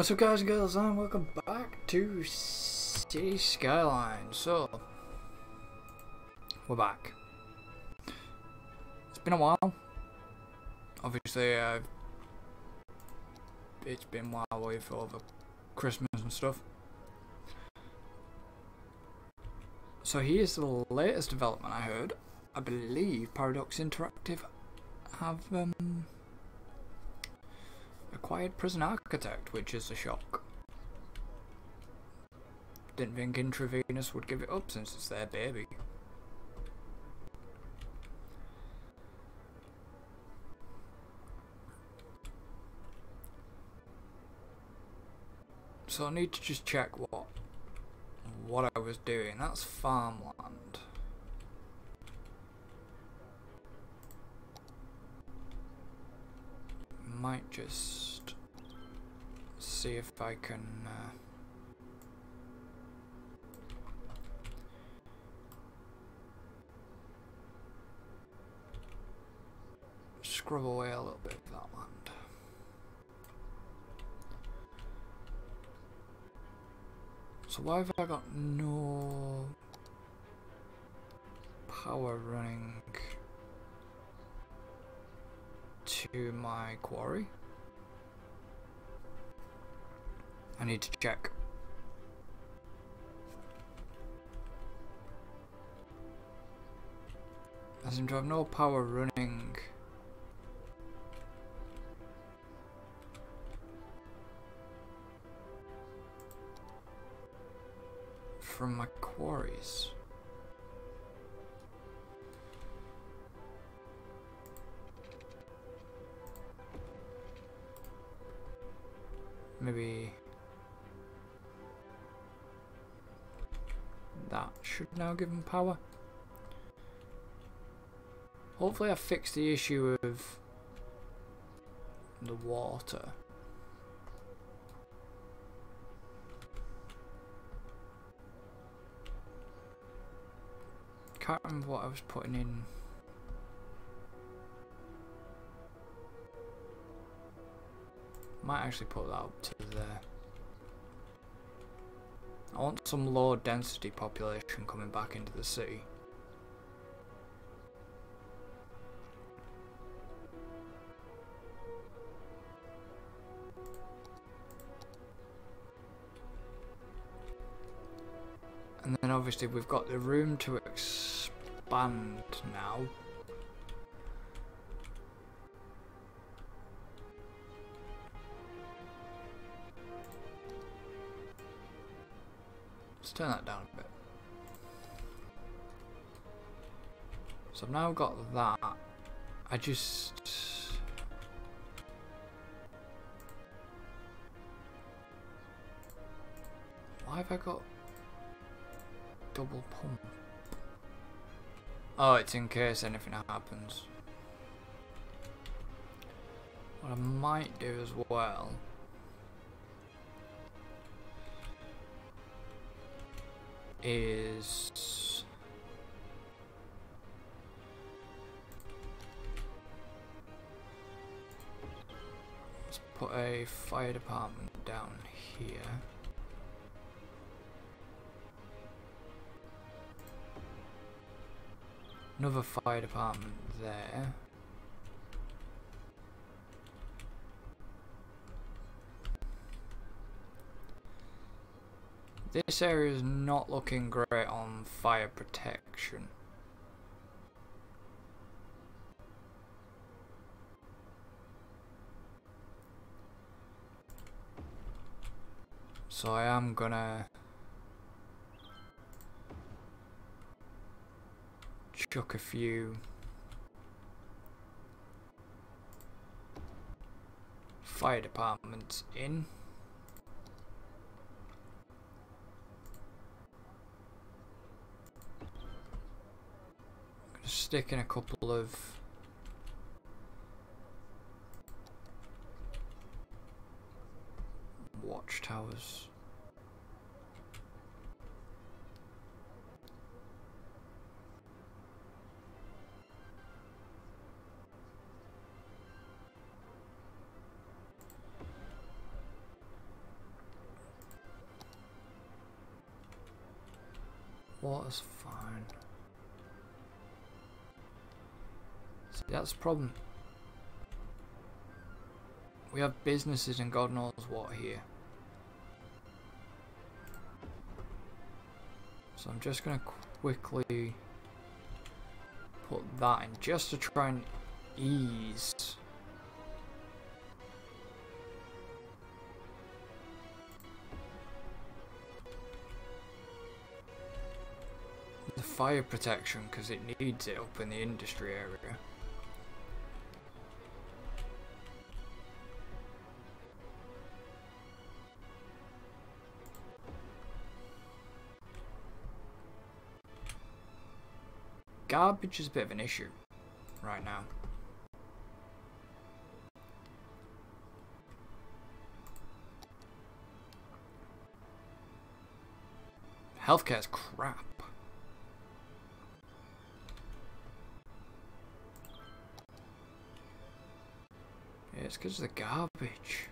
What's up guys and girls and welcome back to City Skyline. So, we're back. It's been a while. Obviously, uh, it's been a while away for over Christmas and stuff. So here's the latest development I heard. I believe Paradox Interactive have um, acquired Prison Architect, which is a shock. Didn't think Introversion would give it up since it's their baby. So I need to just check what what I was doing. That's farmland. Might just see if I can uh, scrub away a little bit of that land. So why have I got no power running to my quarry? I need to check. I seem to have no power running give him power. Hopefully I fixed the issue of the water. Can't remember what I was putting in. Might actually put that up to there. I want some low density population coming back into the city. And then obviously we've got the room to expand now. Turn that down a bit. So I've now got that. I just... Why have I got double pump? Oh, it's in case anything happens. What I might do as well is let's put a fire department down here. Another fire department there. This area is not looking great on fire protection. So I am gonna chuck a few fire departments in. Stick in a couple of watchtowers. That's the problem. We have businesses and God knows what here. So I'm just going to quickly put that in just to try and ease the fire protection because it needs it up in the industry area. Garbage is a bit of an issue right now. Healthcare's crap. Yeah, it's because of the garbage.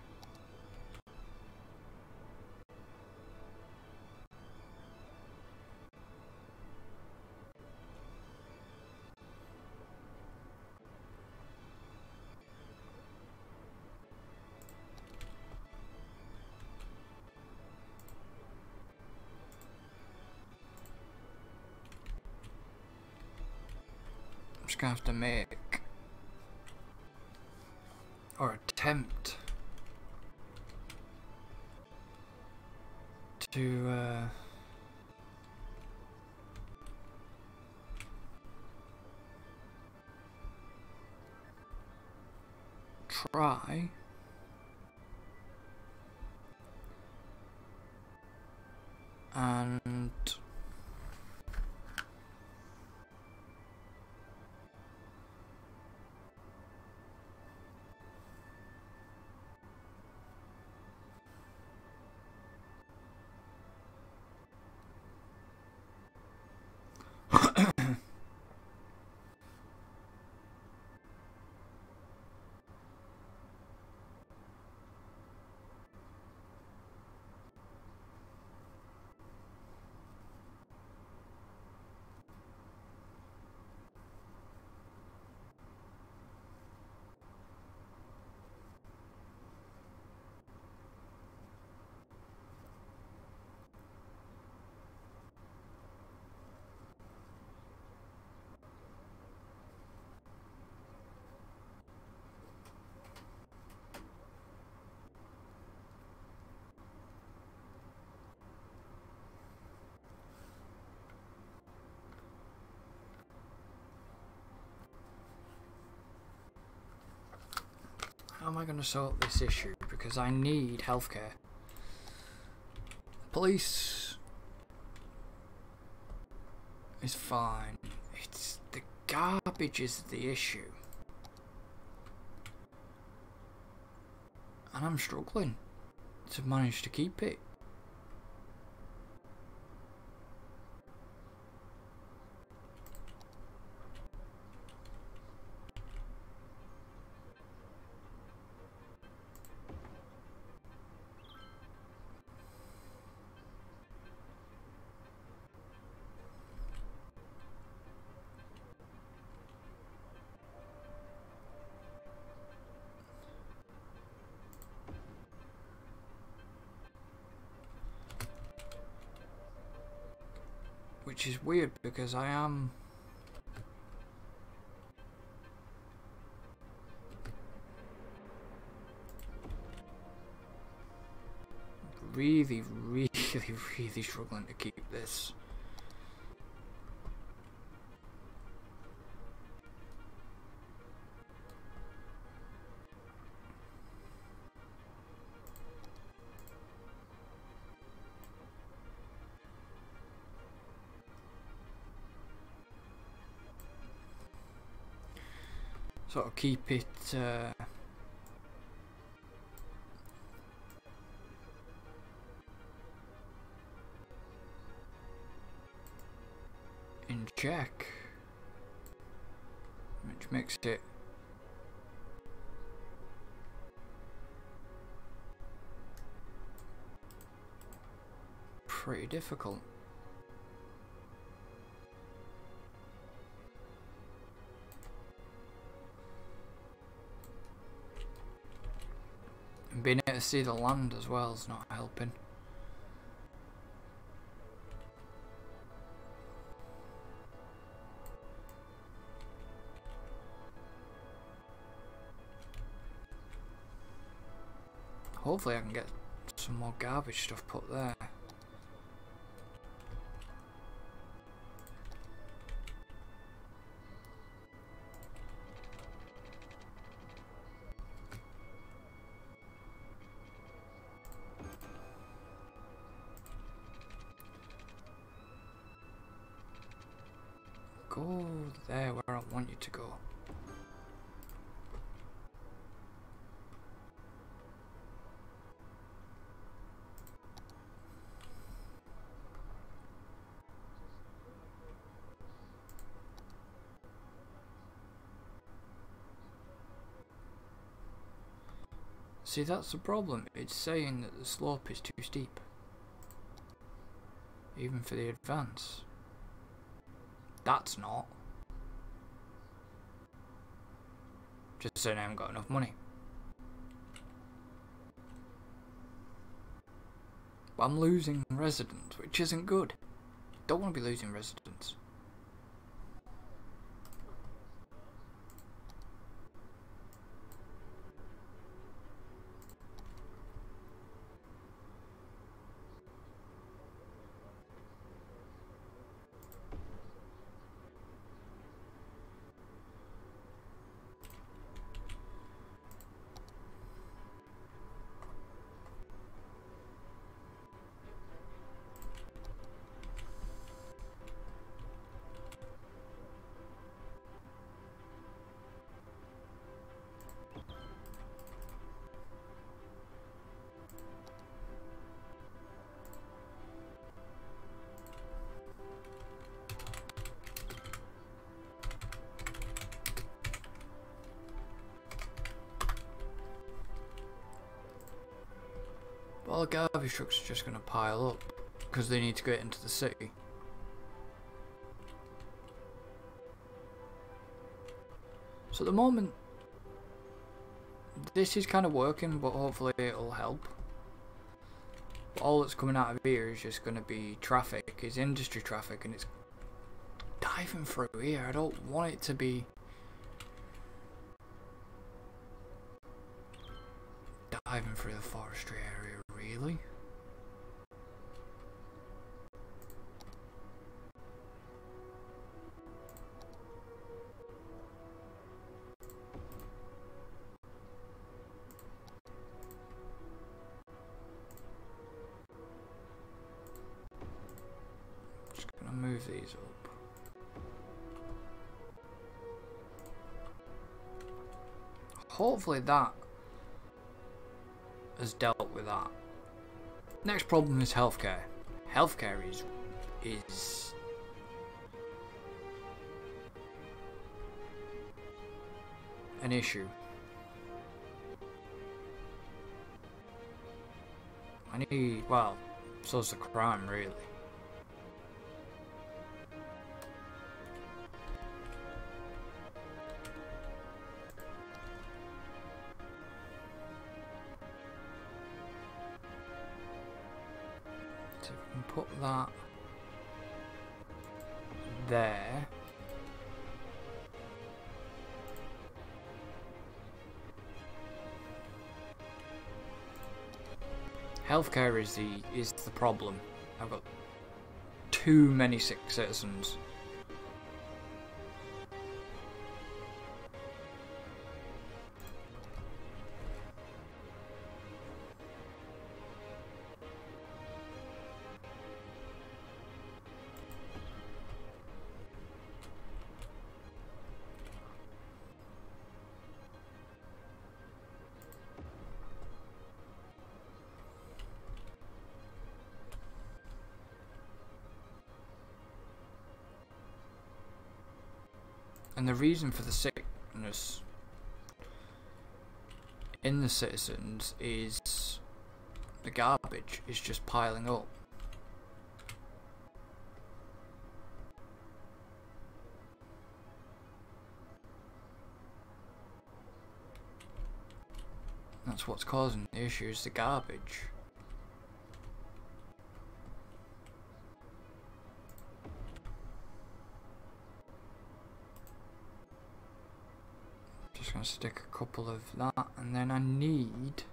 Try. And How am I going to sort this issue? Because I need healthcare. Police is fine. It's the garbage is the issue. And I'm struggling to manage to keep it. Which is weird because I am really, really, really struggling to keep this. Sort of keep it uh, in check which makes it pretty difficult being able to see the land as well is not helping. Hopefully I can get some more garbage stuff put there. See, that's the problem. It's saying that the slope is too steep. Even for the advance. That's not. Just saying I haven't got enough money. But I'm losing residents, which isn't good. Don't want to be losing residents. Well, the garbage trucks are just going to pile up because they need to get into the city. So at the moment, this is kind of working, but hopefully it'll help. But all that's coming out of here is just going to be traffic, is industry traffic, and it's diving through here. I don't want it to be diving through the forestry area really? These up. Hopefully that has dealt with that. Next problem is healthcare. Healthcare is is an issue. I need well, so's the crime really. Put that there. Healthcare is the is the problem. I've got too many sick citizens. The reason for the sickness in the citizens is the garbage is just piling up. That's what's causing the issues, the garbage. Just gonna stick a couple of that and then I need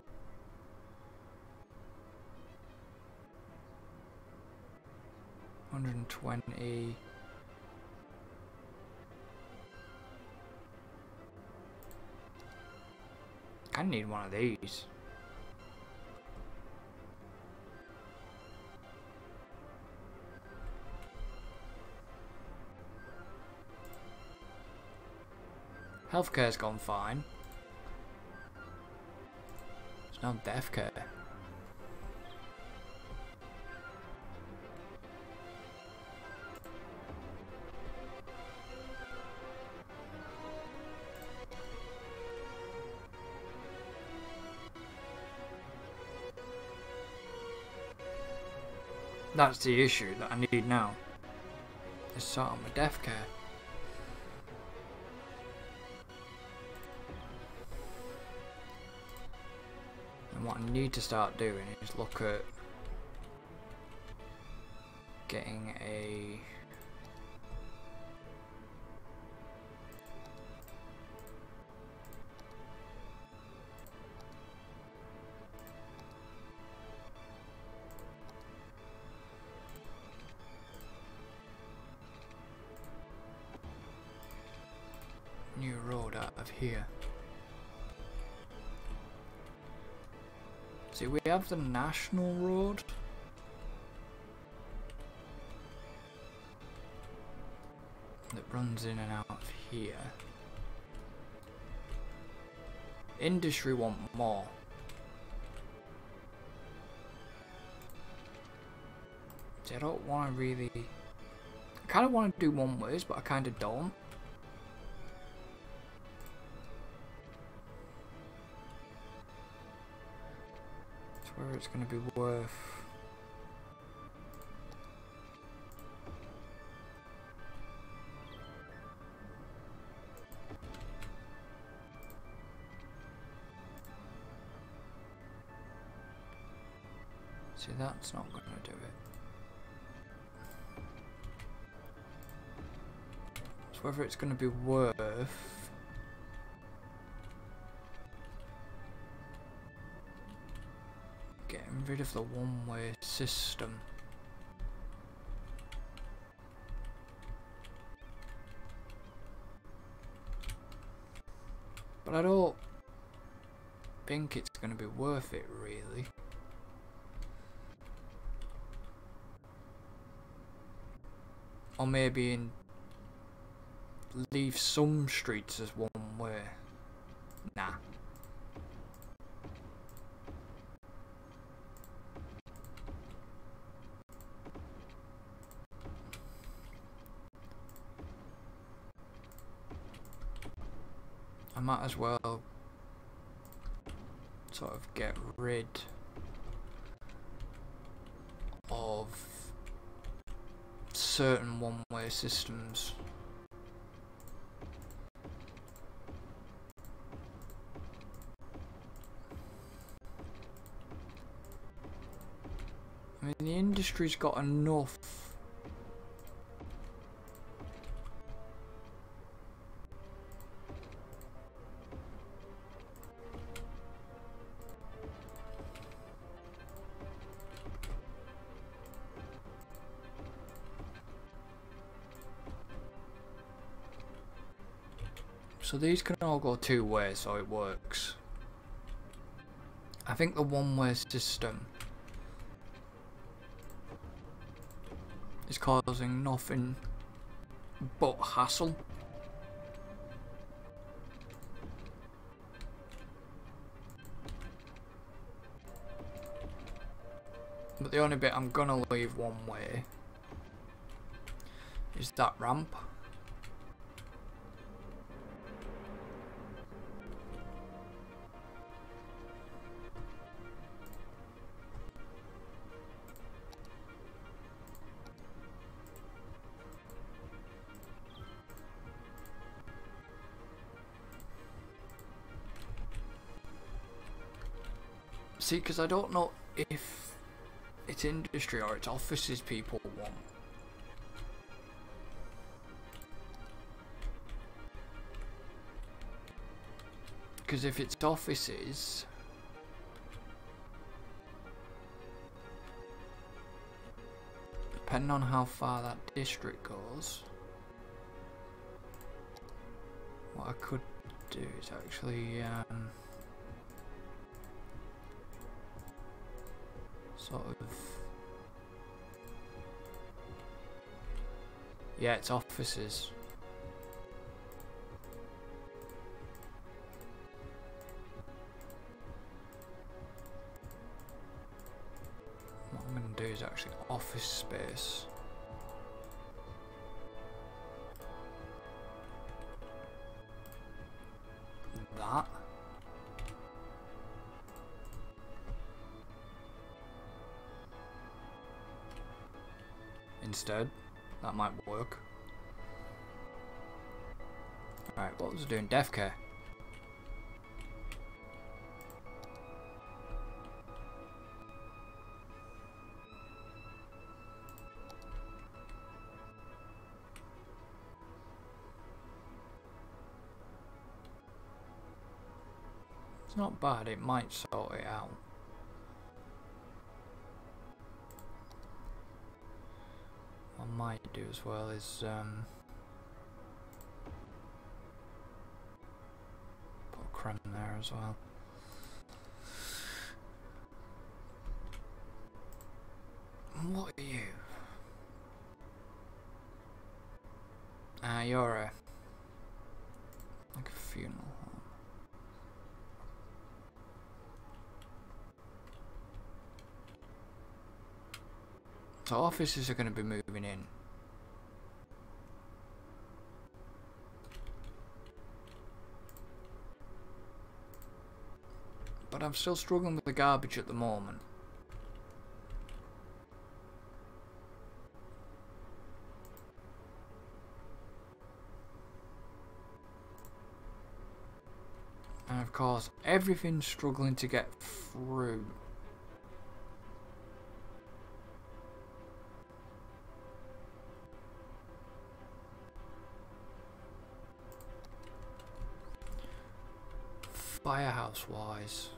Hundred and twenty I need one of these. Healthcare's gone fine. It's now death care. That's the issue that I need now. It's sort of my death care. What I need to start doing is look at getting a have the national road. That runs in and out of here. Industry want more. See, I don't want to really... I kind of want to do one ways, but I kind of don't. It's going to be worth See, that's not going to do it. It's whether it's going to be worth rid of the one-way system. But I don't think it's going to be worth it, really. Or maybe in leave some streets as one way. Nah. might as well sort of get rid of certain one-way systems. I mean, the industry's got enough So these can all go two ways, so it works. I think the one-way system is causing nothing but hassle. But the only bit I'm gonna leave one way is that ramp. See, because I don't know if it's industry or it's offices people want. Because if it's offices... Depending on how far that district goes... What I could do is actually... Um, sort of... Yeah, it's offices. What I'm to do is actually office space. Instead, that might work. Alright, what was I doing? Death care. It's not bad, it might sort it out. Might do as well is um, put a crumb there as well. What are you? Ah, uh, you're a like a funeral home. So offices are going to be moving in. But I'm still struggling with the garbage at the moment. And of course, everything's struggling to get through. Firehouse wise.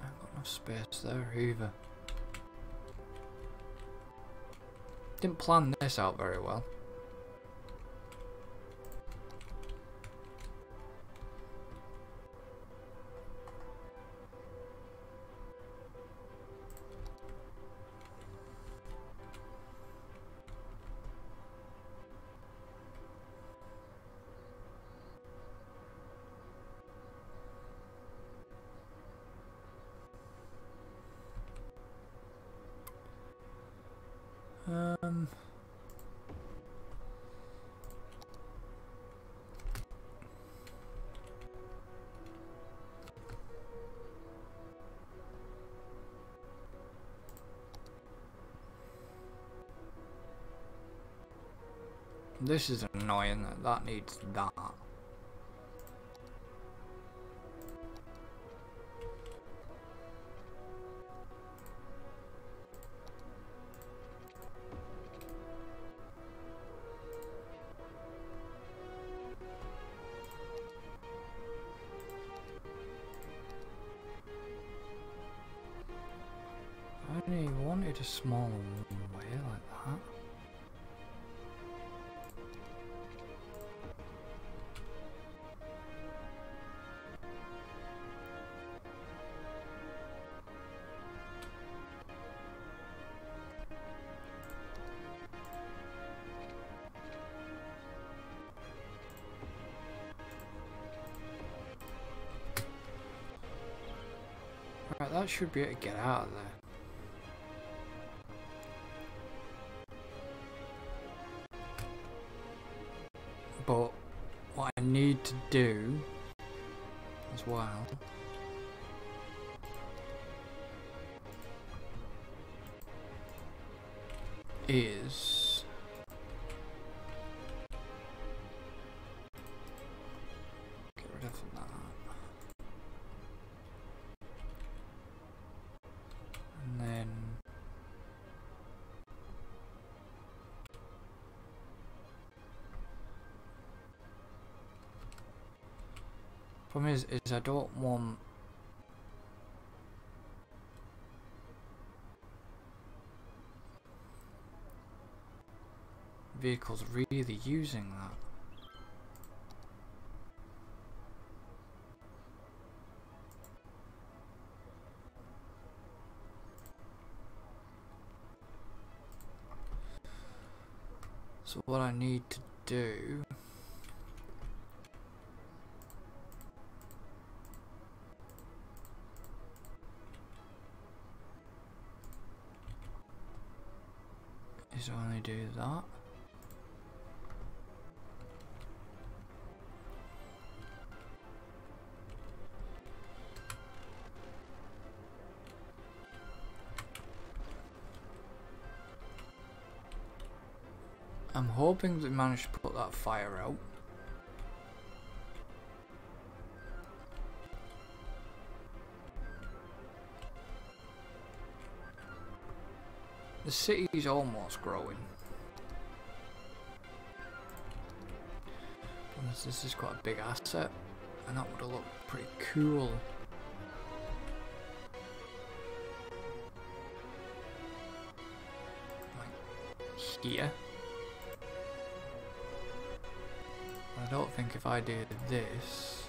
I haven't got enough space there either. Didn't plan this out very well. This is annoying that needs that. Right, that should be able to get out of there. But what I need to do is, I don't want vehicles really using that. So what I need to do hoping they managed to put that fire out. The city's almost growing. This, this is quite a big asset, and that would have looked pretty cool. Like here. I don't think if I did this...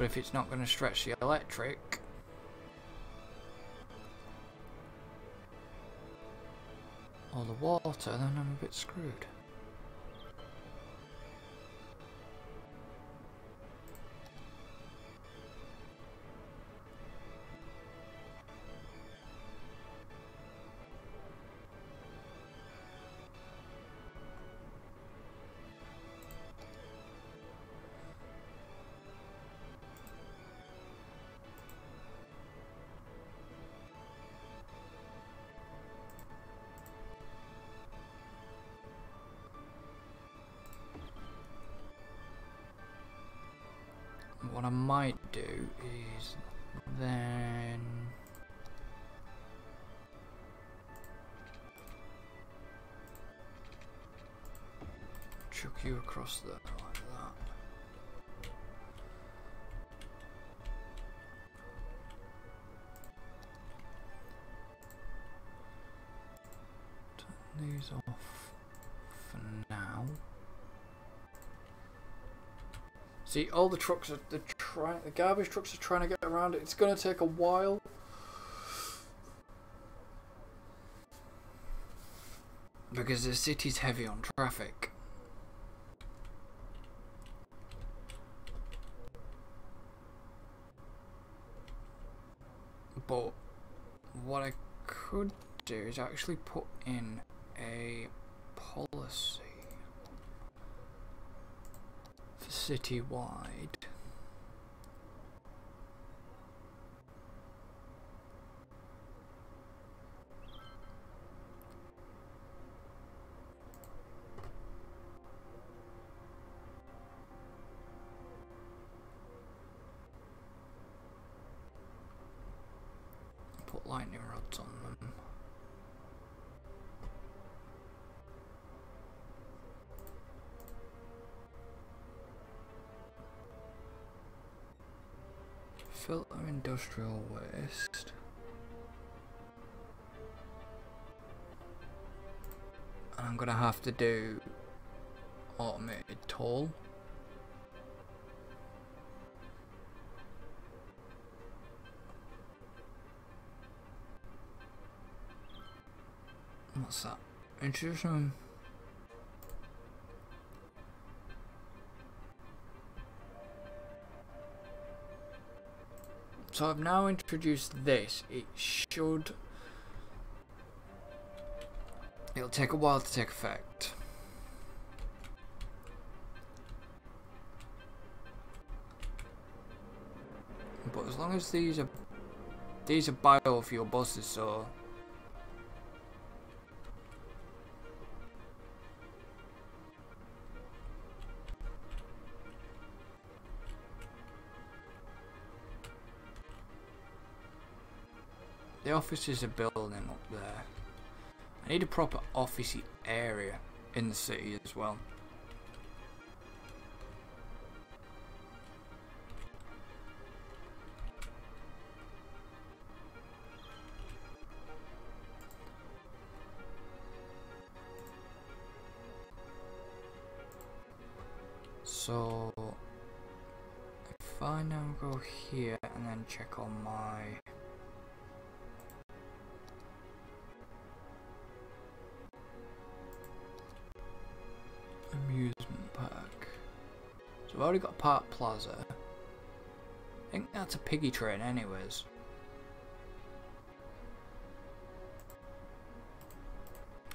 But if it's not going to stretch the electric... Or the water, then I'm a bit screwed. What I might do is then chuck you across there See, all the trucks are the trying. The garbage trucks are trying to get around it. It's going to take a while. Because the city's heavy on traffic. But what I could do is actually put in a policy. Citywide. Put lightning rods on them. Filter industrial waste. And I'm gonna have to do automated toll. What's that? Introduction. So I've now introduced this. It should... It'll take a while to take effect. But as long as these are... These are biofuel buses, so The offices are building up there. I need a proper officey area in the city as well. Already got Park Plaza. I think that's a piggy train anyways.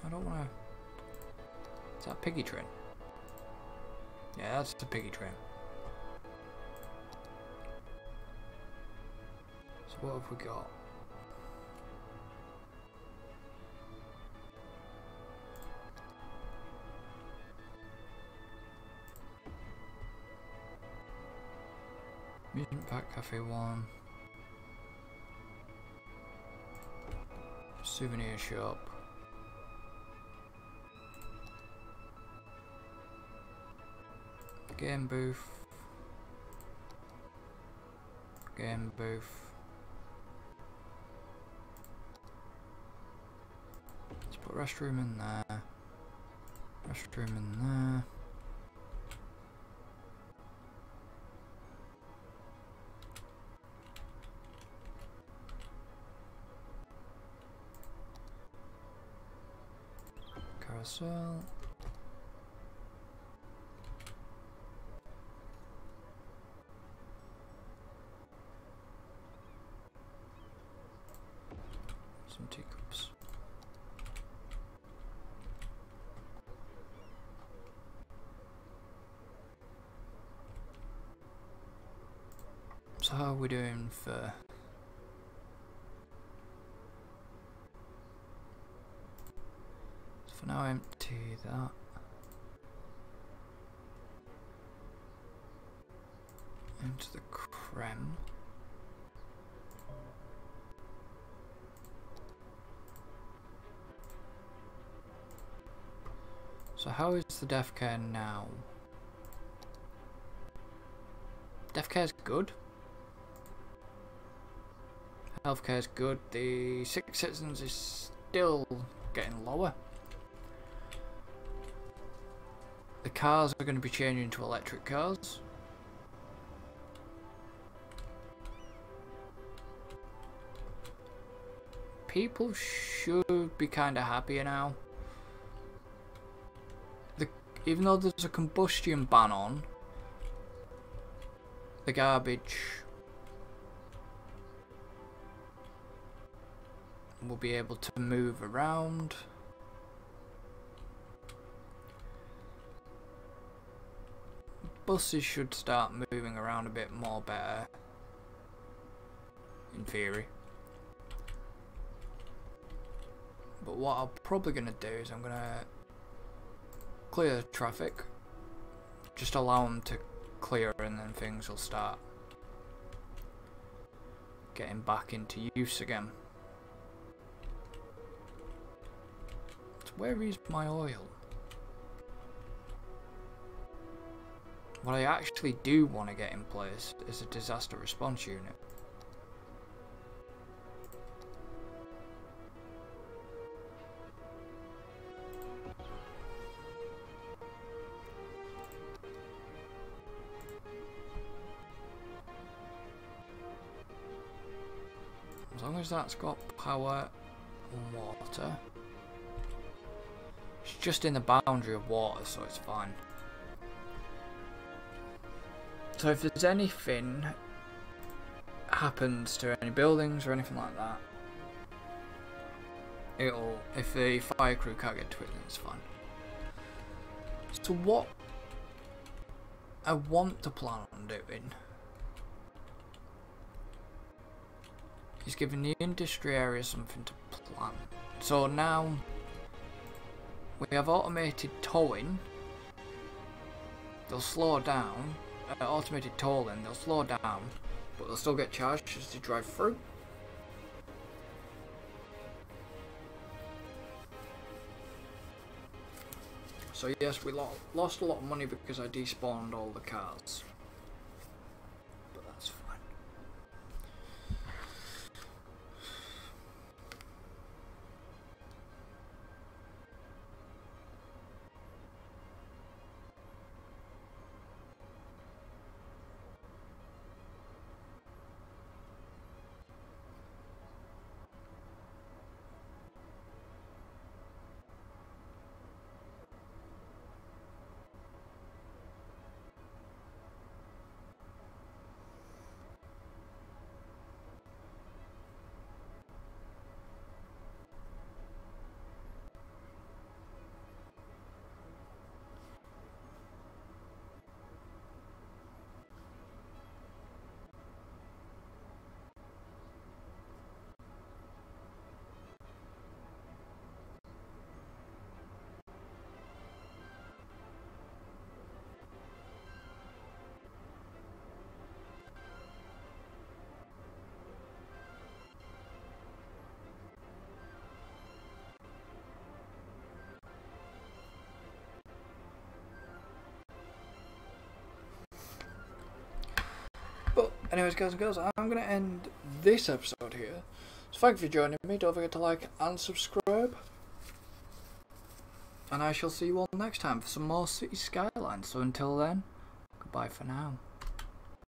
I don't want to... Is that piggy train? Yeah, that's the piggy train. So what have we got? Park Cafe 1. Souvenir shop. Game booth. Game booth. Let's put restroom in there. Restroom in there. Carousel. Some teacups. So how are we doing for for now empty that into the creme So how is the death care now? Death care is good. Healthcare is good. The sick citizens is still getting lower. Cars are going to be changing to electric cars. People should be kind of happier now even though there's a combustion ban on, the garbage will be able to move around. Buses should start moving around a bit more better, in theory. But what I'm probably going to do is I'm going to clear traffic. Just allow them to clear and then things will start getting back into use again. So where is my oil? What I actually do want to get in place is a disaster response unit. As long as that's got power and water. It's just in the boundary of water, so it's fine. So if there's anything happens to any buildings or anything like that, it'll, if the fire crew can't get to it, then it's fine. So what I want to plan on doing is giving the industry area something to plan. So now we have automated tolling. They'll slow down. Uh, automated tolling, they'll slow down, but they'll still get charged just to drive through. So yes, we lo lost a lot of money because I despawned all the cars. Anyways, guys and girls, I'm going to end this episode here. So thank you for joining me. Don't forget to like and subscribe. And I shall see you all next time for some more City Skylines. So until then, goodbye for now.